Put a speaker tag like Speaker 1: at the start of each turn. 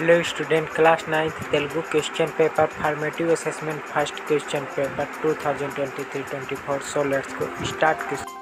Speaker 1: hello student class ninth Telugu question paper formative assessment first question paper 2023-24 so let's go start question